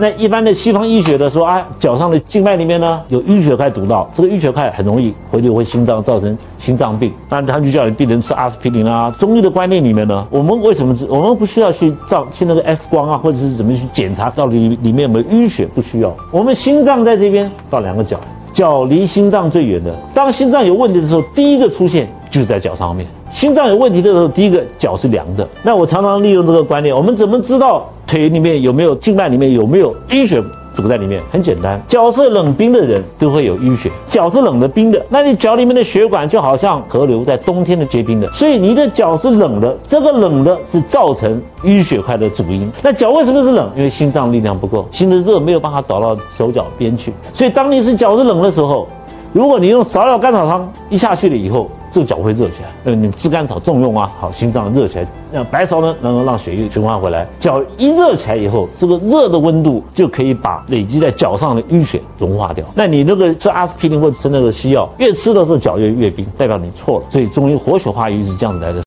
那一般的西方医学的说啊，脚上的静脉里面呢有淤血块堵到，这个淤血块很容易回流回心脏，造成心脏病。那他就叫你病人吃阿司匹林啊。中医的观念里面呢，我们为什么我们不需要去照去那个 X 光啊，或者是怎么去检查到底里面有没有淤血？不需要。我们心脏在这边到两个脚，脚离心脏最远的。当心脏有问题的时候，第一个出现就是在脚上面。心脏有问题的时候，第一个脚是凉的。那我常常利用这个观念，我们怎么知道腿里面有没有静脉里面有没有淤血堵在里面？很简单，脚是冷冰的人都会有淤血，脚是冷的冰的，那你脚里面的血管就好像河流在冬天的结冰的，所以你的脚是冷的，这个冷的是造成淤血块的主因。那脚为什么是冷？因为心脏力量不够，心的热没有办法导到手脚边去，所以当你是脚是冷的时候，如果你用芍药甘草汤一下去了以后。这个脚会热起来，呃，你炙甘草重用啊，好，心脏热起来。那白芍呢，能够让血液循环回来。脚一热起来以后，这个热的温度就可以把累积在脚上的淤血融化掉。那你那个吃阿司匹林或者吃那个西药，越吃的时候脚越越冰，代表你错了。所以中医活血化瘀是这样子来的。